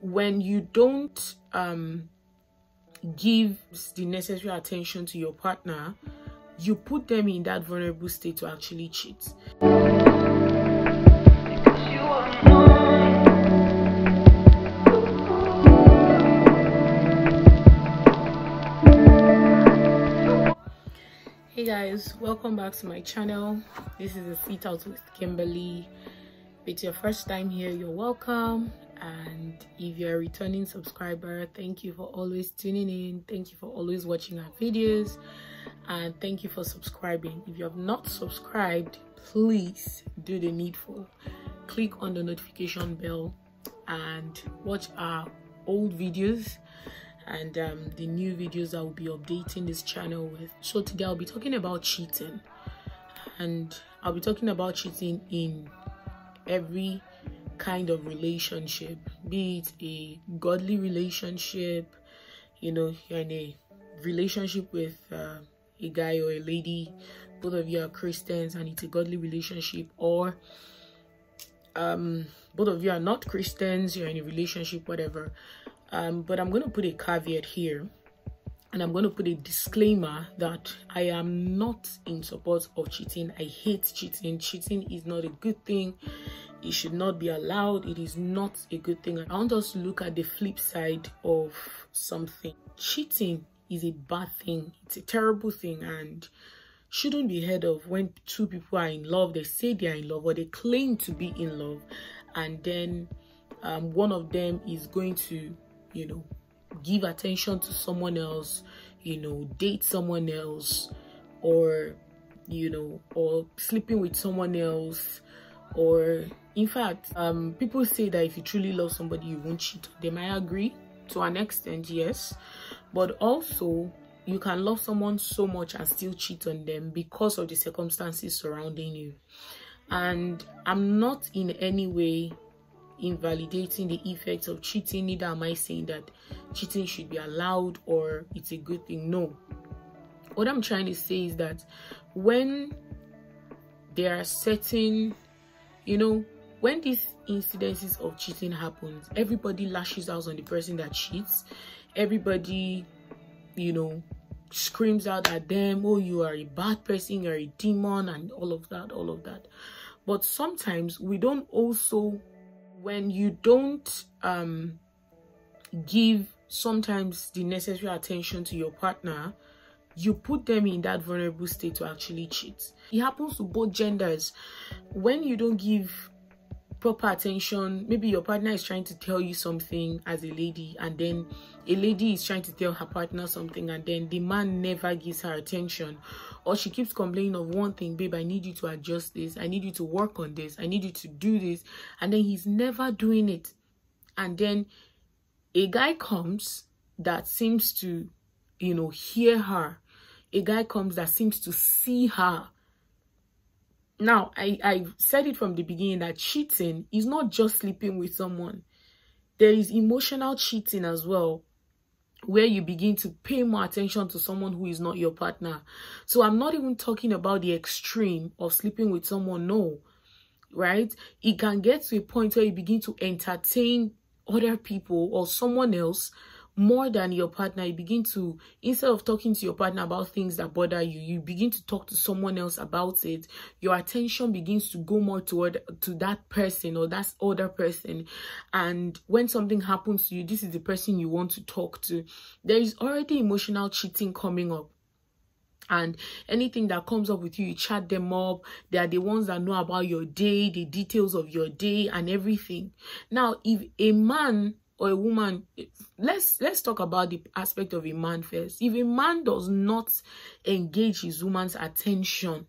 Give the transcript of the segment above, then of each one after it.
when you don't um give the necessary attention to your partner you put them in that vulnerable state to actually cheat. Hey guys welcome back to my channel. This is a sit out with kimberly. If it's your first time here you're welcome and if you're a returning subscriber thank you for always tuning in. Thank you for always watching our videos. And thank you for subscribing. If you have not subscribed please do the needful. Click on the notification bell and watch our old videos. And um, the new videos I will be updating this channel with. So today I'll be talking about cheating. And I'll be talking about cheating in every kind of relationship, be it a godly relationship, you know, you're in a relationship with uh, a guy or a lady, both of you are Christians and it's a godly relationship, or um, both of you are not Christians, you're in a relationship, whatever. Um, but i'm going to put a caveat here and i'm going to put a disclaimer that i am not in support of cheating. I hate cheating. Cheating is not a good thing. It should not be allowed. It is not a good thing. I want us to look at the flip side of something. Cheating is a bad thing. It's a terrible thing and shouldn't be heard of when two people are in love. They say they're in love or they claim to be in love. And then um, one of them is going to you know, give attention to someone else, you know, date someone else, or, you know, or sleeping with someone else, or in fact, um, people say that if you truly love somebody, you won't cheat on them. I agree to an extent, yes, but also you can love someone so much and still cheat on them because of the circumstances surrounding you. And I'm not in any way invalidating the effects of cheating. Neither am i saying that cheating should be allowed or it's a good thing. No. What i'm trying to say is that when there are certain you know when these incidences of cheating happens everybody lashes out on the person that cheats. Everybody you know screams out at them oh you are a bad person you're a demon and all of that all of that. But sometimes we don't also when you don't um, give sometimes the necessary attention to your partner, you put them in that vulnerable state to actually cheat. It happens to both genders. When you don't give proper attention, maybe your partner is trying to tell you something as a lady, and then a lady is trying to tell her partner something, and then the man never gives her attention, or she keeps complaining of one thing babe i need you to adjust this. I need you to work on this. I need you to do this. And then he's never doing it. And then a guy comes that seems to you know hear her. A guy comes that seems to see her. Now i i said it from the beginning that cheating is not just sleeping with someone. There is emotional cheating as well where you begin to pay more attention to someone who is not your partner. So I'm not even talking about the extreme of sleeping with someone, no, right? It can get to a point where you begin to entertain other people or someone else more than your partner. You begin to instead of talking to your partner about things that bother you you begin to talk to someone else about it. Your attention begins to go more toward to that person or that other person. And when something happens to you this is the person you want to talk to. There is already emotional cheating coming up. And anything that comes up with you you chat them up. They are the ones that know about your day the details of your day and everything. Now if a man or a woman let's let's talk about the aspect of a man first. If a man does not engage his woman's attention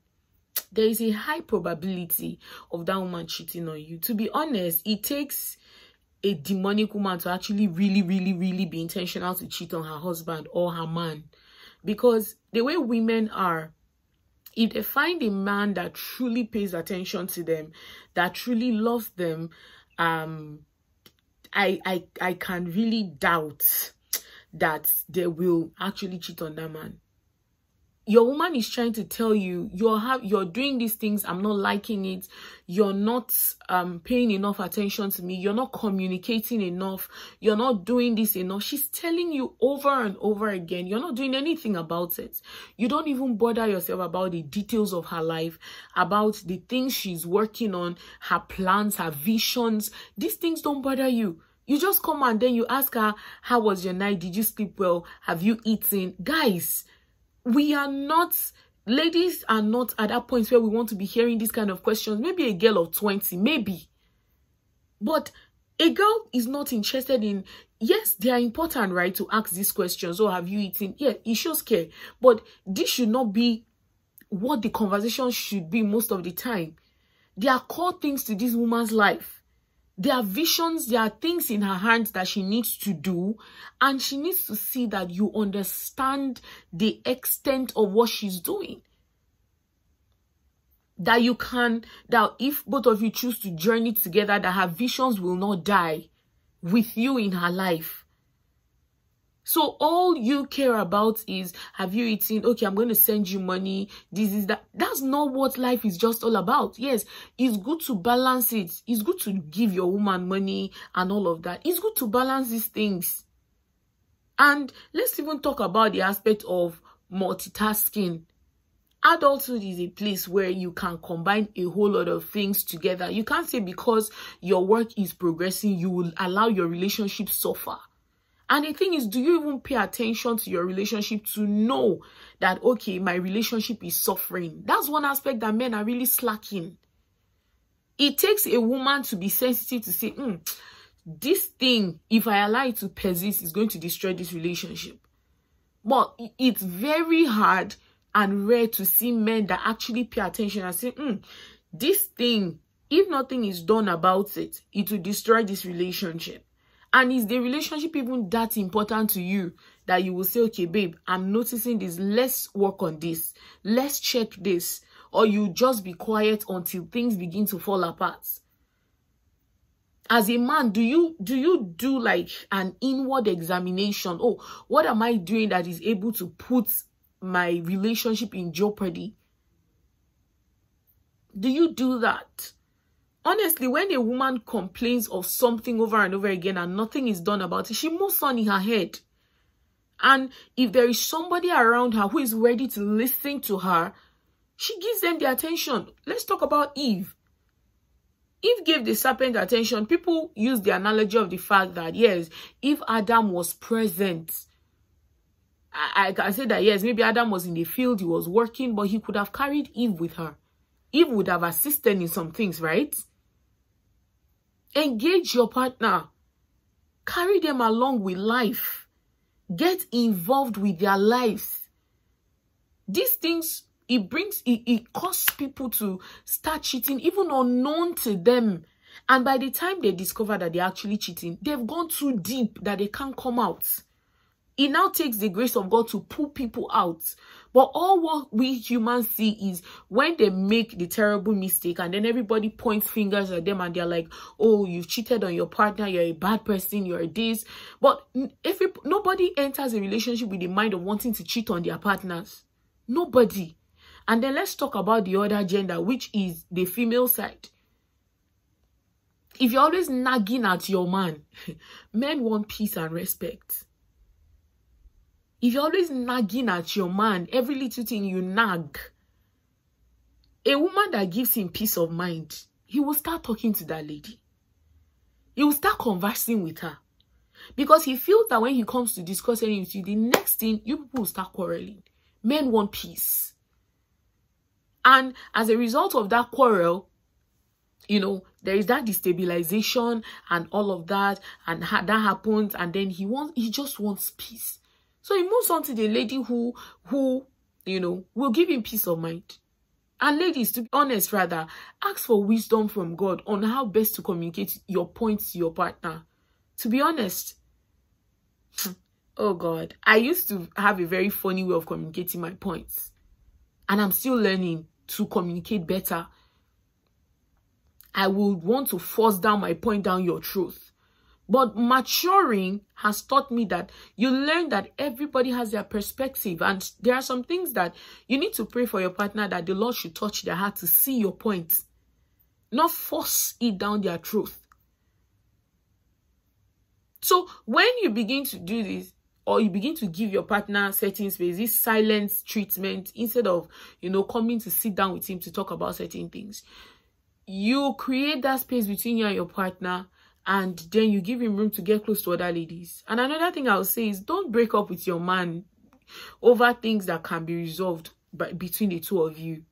there is a high probability of that woman cheating on you. To be honest it takes a demonic woman to actually really really really be intentional to cheat on her husband or her man. Because the way women are if they find a man that truly pays attention to them that truly loves them um I, I, I can really doubt that they will actually cheat on that man. Your woman is trying to tell you you're have you're doing these things i'm not liking it you're not um paying enough attention to me you're not communicating enough you're not doing this enough. She's telling you over and over again you're not doing anything about it. You don't even bother yourself about the details of her life about the things she's working on her plans her visions. These things don't bother you. You just come and then you ask her how was your night? Did you sleep well? Have you eaten? Guys we are not ladies are not at that point where we want to be hearing these kind of questions. Maybe a girl of 20 maybe. But a girl is not interested in yes they are important right to ask these questions. Or oh, have you eaten? Yeah it shows care. But this should not be what the conversation should be most of the time. There are core things to this woman's life there are visions, there are things in her hands that she needs to do, and she needs to see that you understand the extent of what she's doing. That you can, that if both of you choose to journey together, that her visions will not die with you in her life. So all you care about is have you eaten? Okay, I'm going to send you money. This is that. That's not what life is just all about. Yes, it's good to balance it. It's good to give your woman money and all of that. It's good to balance these things. And let's even talk about the aspect of multitasking. Adulthood is a place where you can combine a whole lot of things together. You can't say because your work is progressing, you will allow your relationship suffer and the thing is, do you even pay attention to your relationship to know that, okay, my relationship is suffering? That's one aspect that men are really slacking. It takes a woman to be sensitive to say, mm, this thing, if I allow it to persist, is going to destroy this relationship. But it's very hard and rare to see men that actually pay attention and say, mm, this thing, if nothing is done about it, it will destroy this relationship. And is the relationship even that important to you that you will say, okay, babe, I'm noticing this. Let's work on this. Let's check this. Or you just be quiet until things begin to fall apart. As a man, do you do you do like an inward examination? Oh, what am I doing that is able to put my relationship in jeopardy? Do you do that? Honestly when a woman complains of something over and over again and nothing is done about it she moves on in her head. And if there is somebody around her who is ready to listen to her she gives them the attention. Let's talk about eve. Eve gave the serpent attention. People use the analogy of the fact that yes if adam was present I, I can say that yes maybe adam was in the field he was working but he could have carried eve with her. Eve would have assisted in some things right Engage your partner. Carry them along with life. Get involved with their lives. These things, it brings, it, it causes people to start cheating even unknown to them. And by the time they discover that they're actually cheating, they've gone too deep that they can't come out. It now takes the grace of God to pull people out. But all what we humans see is when they make the terrible mistake and then everybody points fingers at them and they're like, oh, you've cheated on your partner, you're a bad person, you're this. But if nobody enters a relationship with the mind of wanting to cheat on their partners. Nobody. And then let's talk about the other gender, which is the female side. If you're always nagging at your man, men want peace and respect. If you're always nagging at your man, every little thing you nag, a woman that gives him peace of mind, he will start talking to that lady. He will start conversing with her. Because he feels that when he comes to discuss anything with you, the next thing, you people will start quarreling. Men want peace. And as a result of that quarrel, you know, there is that destabilization and all of that, and that happens, and then he wants, he just wants peace. So he moves on to the lady who, who, you know, will give him peace of mind. And ladies, to be honest, rather, ask for wisdom from God on how best to communicate your points to your partner. To be honest, oh God, I used to have a very funny way of communicating my points. And I'm still learning to communicate better. I would want to force down my point down your truth. But maturing has taught me that you learn that everybody has their perspective. And there are some things that you need to pray for your partner that the Lord should touch their heart to see your point, not force it down their truth. So when you begin to do this, or you begin to give your partner certain space, this silent treatment, instead of, you know, coming to sit down with him to talk about certain things, you create that space between you and your partner and then you give him room to get close to other ladies. And another thing I'll say is don't break up with your man over things that can be resolved by, between the two of you.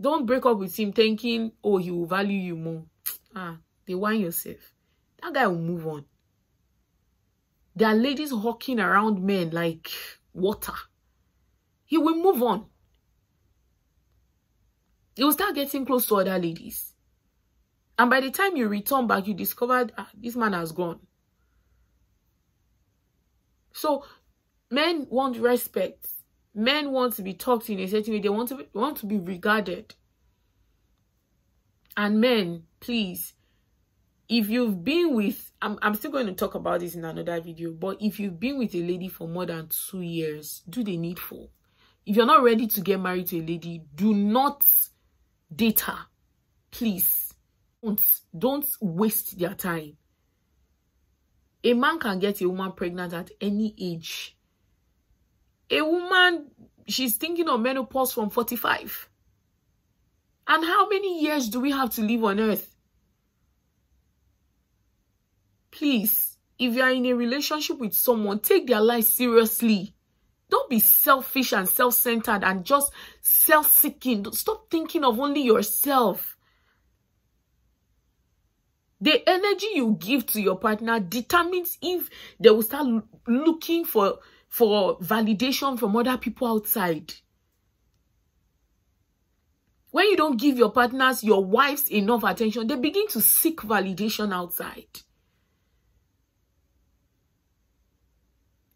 Don't break up with him thinking, oh, he will value you more. Ah, they want yourself. That guy will move on. There are ladies hawking around men like water. He will move on. He will start getting close to other ladies. And by the time you return back, you discovered ah, this man has gone. So men want respect. Men want to be talked in a certain way. They want to be, want to be regarded. And men, please, if you've been with, I'm, I'm still going to talk about this in another video, but if you've been with a lady for more than two years, do the needful. If you're not ready to get married to a lady, do not date her. Please don't, don't waste their time. A man can get a woman pregnant at any age. A woman, she's thinking of menopause from 45. And how many years do we have to live on earth? Please, if you are in a relationship with someone, take their life seriously. Don't be selfish and self-centered and just self-seeking. Stop thinking of only yourself. The energy you give to your partner determines if they will start looking for, for validation from other people outside. When you don't give your partners, your wives enough attention, they begin to seek validation outside.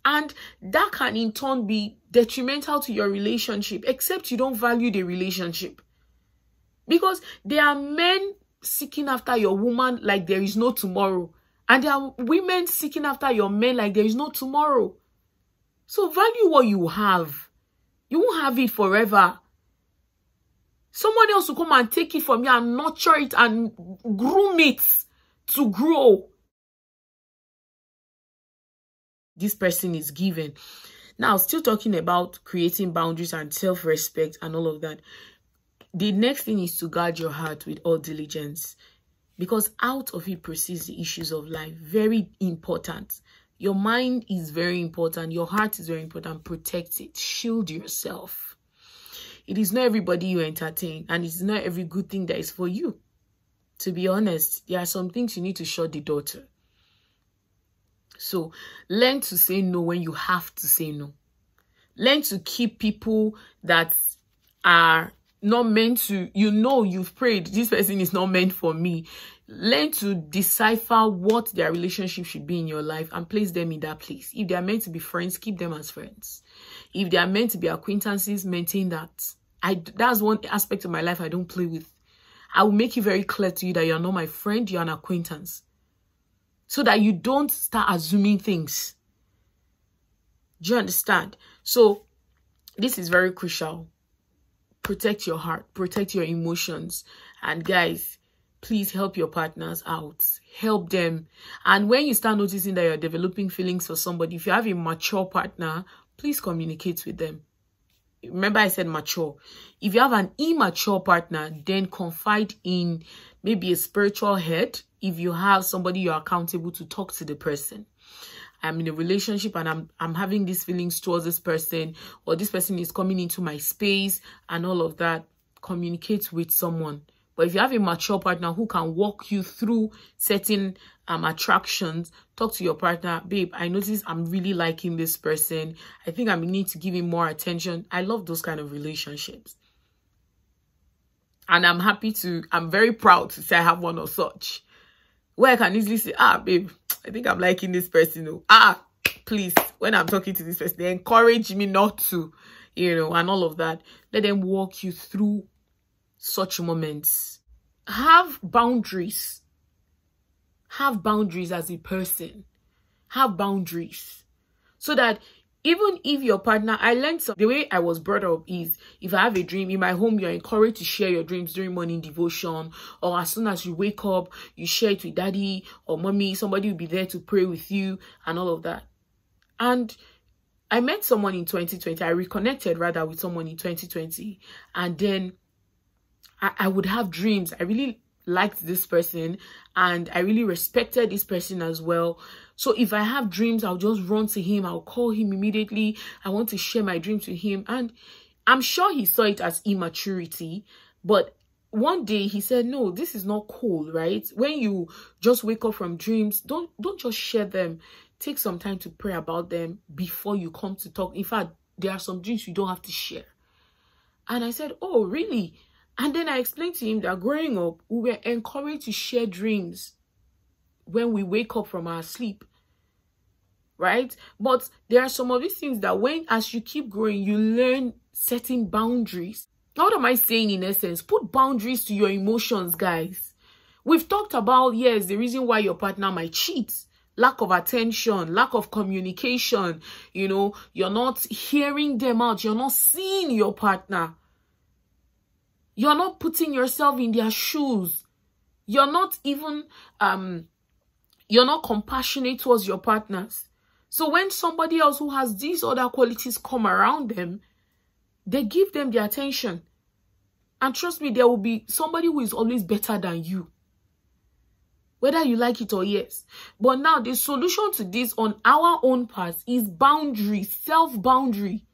And that can in turn be detrimental to your relationship, except you don't value the relationship. Because there are men seeking after your woman like there is no tomorrow. And there are women seeking after your men like there is no tomorrow. So value what you have. You won't have it forever. Someone else will come and take it from you and nurture it and groom it to grow. This person is given. Now, still talking about creating boundaries and self-respect and all of that the next thing is to guard your heart with all diligence because out of it proceeds the issues of life. Very important. Your mind is very important. Your heart is very important. Protect it. Shield yourself. It is not everybody you entertain and it's not every good thing that is for you. To be honest, there are some things you need to shut the door to. So learn to say no when you have to say no. Learn to keep people that are not meant to, you know, you've prayed, this person is not meant for me. Learn to decipher what their relationship should be in your life and place them in that place. If they are meant to be friends, keep them as friends. If they are meant to be acquaintances, maintain that. I, that's one aspect of my life I don't play with. I will make it very clear to you that you're not my friend, you're an acquaintance. So that you don't start assuming things. Do you understand? So, this is very crucial protect your heart, protect your emotions. And guys, please help your partners out. Help them. And when you start noticing that you're developing feelings for somebody, if you have a mature partner, please communicate with them. Remember I said mature. If you have an immature partner, then confide in maybe a spiritual head. If you have somebody you're accountable to talk to the person. I'm in a relationship and I'm I'm having these feelings towards this person or this person is coming into my space and all of that communicate with someone. But if you have a mature partner who can walk you through certain um attractions talk to your partner babe i notice i'm really liking this person. I think i need to give him more attention. I love those kind of relationships. And i'm happy to i'm very proud to say i have one or such. Where i can easily say ah babe I think I'm liking this person. Ah, please, when I'm talking to this person, they encourage me not to, you know, and all of that. Let them walk you through such moments. Have boundaries. have boundaries as a person. Have boundaries. So that even if your partner, I learned some, the way I was brought up is if I have a dream in my home, you're encouraged to share your dreams during morning devotion, or as soon as you wake up, you share it with daddy or mommy. Somebody will be there to pray with you and all of that. And I met someone in 2020. I reconnected rather with someone in 2020, and then I, I would have dreams. I really liked this person and I really respected this person as well. So if I have dreams, I'll just run to him. I'll call him immediately. I want to share my dreams with him. And I'm sure he saw it as immaturity. But one day he said, no, this is not cool, right? When you just wake up from dreams, don't, don't just share them. Take some time to pray about them before you come to talk. In fact, there are some dreams you don't have to share. And I said, oh, really? And then I explained to him that growing up, we were encouraged to share dreams when we wake up from our sleep. Right? But there are some of these things that when, as you keep growing, you learn setting boundaries. What am I saying in essence? Put boundaries to your emotions, guys. We've talked about, yes, the reason why your partner might cheat lack of attention, lack of communication, you know, you're not hearing them out, you're not seeing your partner. You're not putting yourself in their shoes. You're not even, um, you're not compassionate towards your partners. So when somebody else who has these other qualities come around them, they give them the attention. And trust me, there will be somebody who is always better than you. Whether you like it or yes. But now the solution to this on our own part is boundary, self-boundary.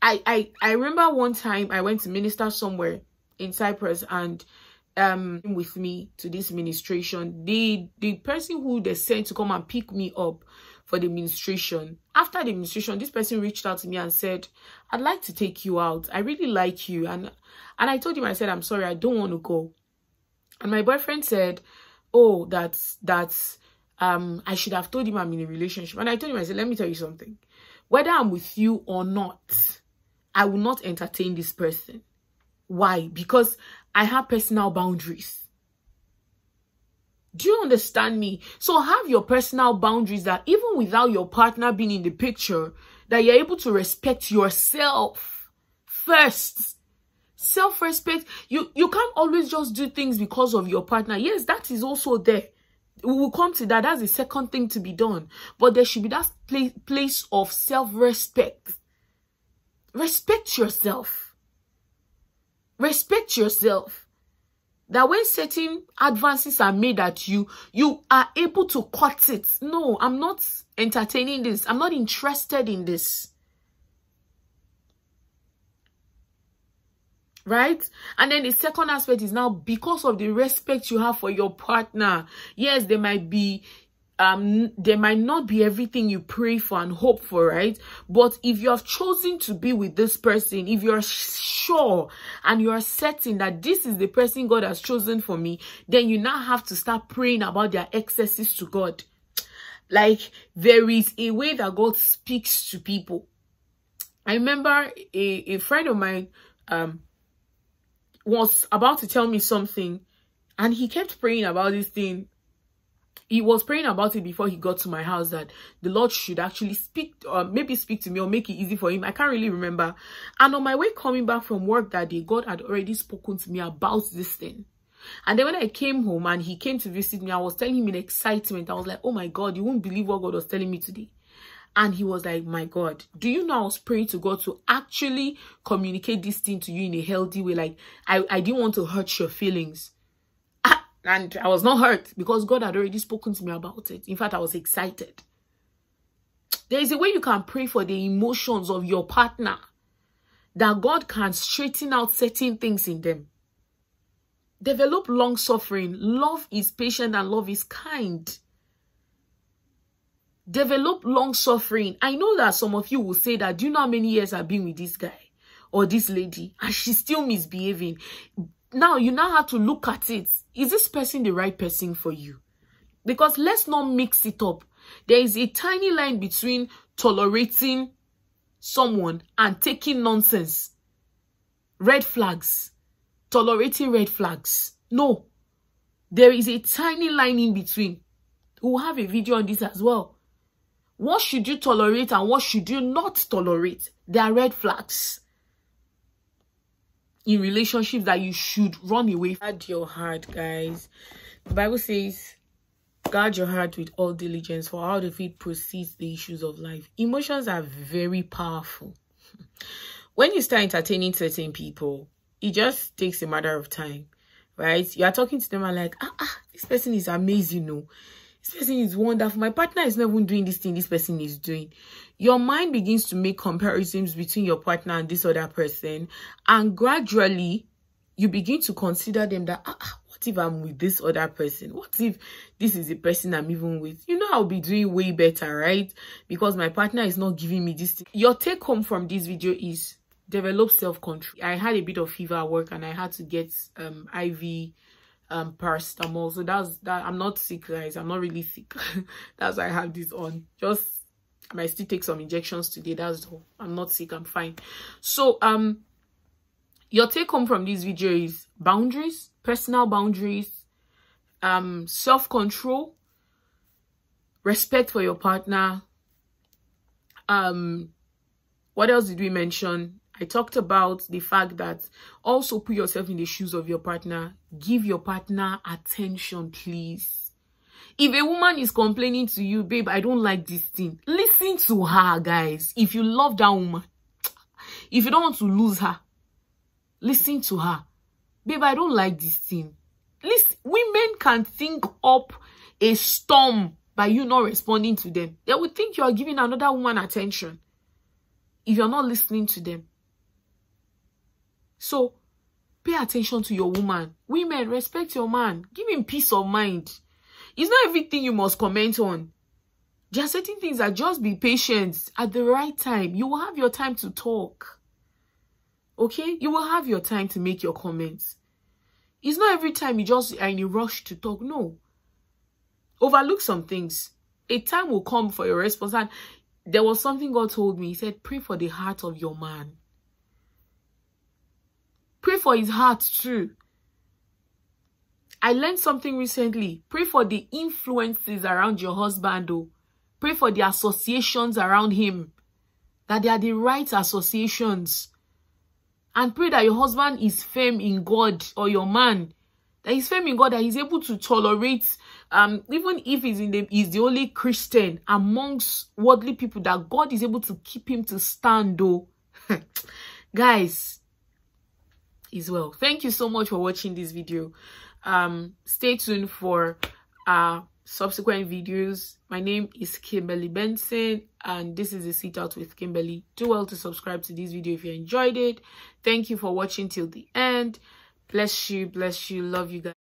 I, I, I remember one time I went to minister somewhere in Cyprus and um with me to this ministration. The the person who they sent to come and pick me up for the administration. After the administration, this person reached out to me and said, I'd like to take you out. I really like you. And and I told him, I said, I'm sorry, I don't want to go. And my boyfriend said, Oh, that's that's um I should have told him I'm in a relationship. And I told him, I said, let me tell you something. Whether I'm with you or not, I will not entertain this person. Why? Because I have personal boundaries. Do you understand me? So have your personal boundaries that even without your partner being in the picture, that you're able to respect yourself first. Self-respect. You, you can't always just do things because of your partner. Yes, that is also there. We will come to that. That's the second thing to be done. But there should be that place, place of self-respect Respect yourself. Respect yourself. That when certain advances are made at you, you are able to cut it. No, I'm not entertaining this. I'm not interested in this. right and then the second aspect is now because of the respect you have for your partner yes there might be um there might not be everything you pray for and hope for right? But if you have chosen to be with this person if you're sure and you're certain that this is the person god has chosen for me then you now have to start praying about their excesses to god. Like there is a way that god speaks to people. I remember a, a friend of mine um was about to tell me something and he kept praying about this thing he was praying about it before he got to my house that the Lord should actually speak, or maybe speak to me or make it easy for him. I can't really remember. And on my way coming back from work that day, God had already spoken to me about this thing. And then when I came home and he came to visit me, I was telling him in excitement. I was like, oh my God, you won't believe what God was telling me today. And he was like, my God, do you know I was praying to God to actually communicate this thing to you in a healthy way? Like, I, I didn't want to hurt your feelings. And I was not hurt because God had already spoken to me about it. In fact, I was excited. There is a way you can pray for the emotions of your partner that God can straighten out certain things in them. Develop long suffering. Love is patient and love is kind. Develop long suffering. I know that some of you will say that, do you know how many years I've been with this guy or this lady and she's still misbehaving? Now you now have to look at it. Is this person the right person for you? Because let's not mix it up. There is a tiny line between tolerating someone and taking nonsense. Red flags. Tolerating red flags. No. There is a tiny line in between. We'll have a video on this as well. What should you tolerate and what should you not tolerate? There are red flags in relationships that you should run away. Guard your heart, guys. The Bible says, guard your heart with all diligence, for out of it proceeds the issues of life. Emotions are very powerful. When you start entertaining certain people, it just takes a matter of time, right? You are talking to them and like, ah, ah, this person is amazing, no this person is wonderful. My partner is not even doing this thing this person is doing. Your mind begins to make comparisons between your partner and this other person. And gradually, you begin to consider them that, ah, ah, what if I'm with this other person? What if this is the person I'm even with? You know, I'll be doing way better, right? Because my partner is not giving me this. Thing. Your take home from this video is develop self-control. I had a bit of fever at work and I had to get um IV um paracetamol. So that's that i'm not sick guys. I'm not really sick. That's why i have this on. Just i might still take some injections today. That's all. I'm not sick. I'm fine. So um your take home from this video is boundaries personal boundaries um self-control respect for your partner. Um what else did we mention I talked about the fact that also put yourself in the shoes of your partner. Give your partner attention, please. If a woman is complaining to you, babe, I don't like this thing, listen to her, guys. If you love that woman, if you don't want to lose her, listen to her. Babe, I don't like this thing. Listen, women can think up a storm by you not responding to them. They would think you are giving another woman attention if you're not listening to them. So pay attention to your woman. Women, respect your man. Give him peace of mind. It's not everything you must comment on. There are certain things that just be patient at the right time. You will have your time to talk. Okay? You will have your time to make your comments. It's not every time you just are in a rush to talk. No. Overlook some things. A time will come for your response. And there was something God told me. He said, pray for the heart of your man. Pray for his heart too. I learned something recently. Pray for the influences around your husband. Oh. Pray for the associations around him. That they are the right associations. And pray that your husband is firm in God or your man. That he's firm in God, that he's able to tolerate, um, even if he's in the he's the only Christian amongst worldly people, that God is able to keep him to stand though. Guys, as well. Thank you so much for watching this video. Um stay tuned for uh subsequent videos. My name is kimberly benson and this is the sit out with kimberly. Do well to subscribe to this video if you enjoyed it. Thank you for watching till the end. Bless you bless you. Love you guys